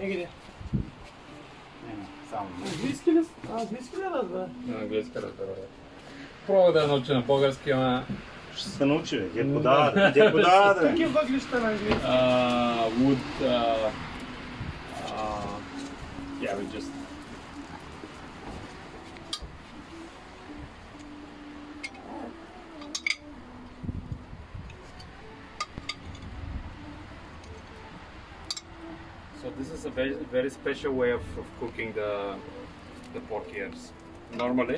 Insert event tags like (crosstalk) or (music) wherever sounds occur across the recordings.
Негде. Не, само. Английски ли? А, английски ли разбра? На английски разбира. Пробвах да я науча на български, ама... Ще се научи, бе. Де подава, де подава, бе. Какви въглища на английски? Uh, would... Uh, uh, yeah, we just... So this is a very, very special way of, of cooking the, the pork ears. Normally,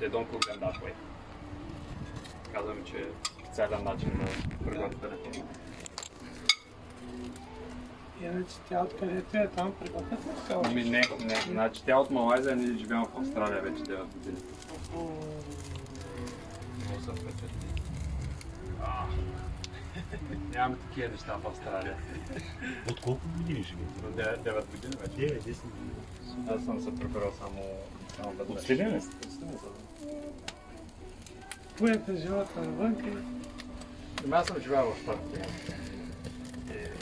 they don't cook them that way. Казвам, че е специален начин на приготвяне. Иначе тя откъдето е там приготвят ли? Ами не, не. Значи тя от Малайзия ние живеем в Австралия вече 9 години. Много съм впечатлен. (laughs) А, Нямам такива неща в Австралия. От колко години живее? До 9, 9 години вече. 9, 10 Аз съм се прибирал само, само веднъж. От Сливен ли сте? От Сливен съм. Пуете живота навън. Ами аз съм живял в Штатите.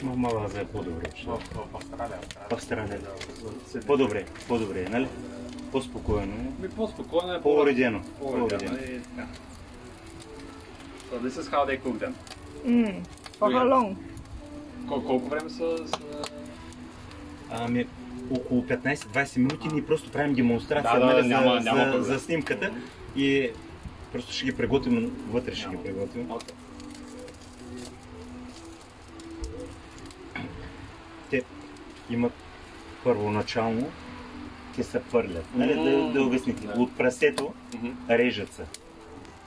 Ма Малазия е по-добре. В, Австралия. В Австралия. По-добре, по-добре, нали? По-спокойно. Ми по-спокойно е. По-уредено. По-уредено. So this is how they cook them. Mm. For how long? Кол- колко време са... са... Ами, около 15-20 минути ние просто правим демонстрация Да, да, нали, няма- за, няма за, проблем. за снимката и просто ще ги приготвим, вътре ще ги Няма. приготвим. Okay. Те имат първоначално, те се пърлят. Нали, да, да обясните. Да. От прасето Мгм. режат се.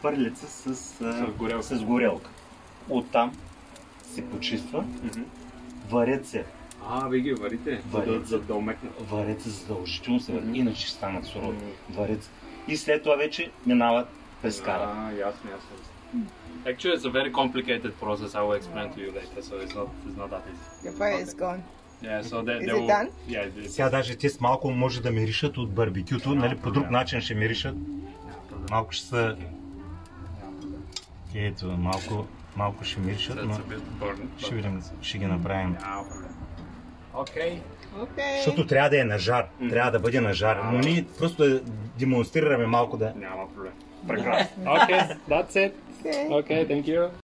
Пърлят се с, а, С горелка. с горелка. Оттам се почиства, Мгм. варят се. А, вие ги варите, Варите. за да умекнат. Варят се задължително се варят, Мгм. иначе ще станат сурови. Мгм. Варят се. И след това вече минават през кара. А, ясно, ясно. Actually, it's a very complicated process. I will explain to you later, so it's not, it's not that easy. Your fire is gone. Yeah, so they, Is they it will, done? Yeah. Сега даже те с малко може да миришат от барбекюто, нали, по друг начин ще миришат. Малко ще са... Ето, малко, малко ще миришат, So но ще видим, ще ги направим. Няма проблем. Окей. Okay. Защото трябва да е на жар, трябва да бъде на жар, но ние просто да демонстрираме малко да... Няма проблем. Прекрасно. Okay, that's it. Okay, thank you.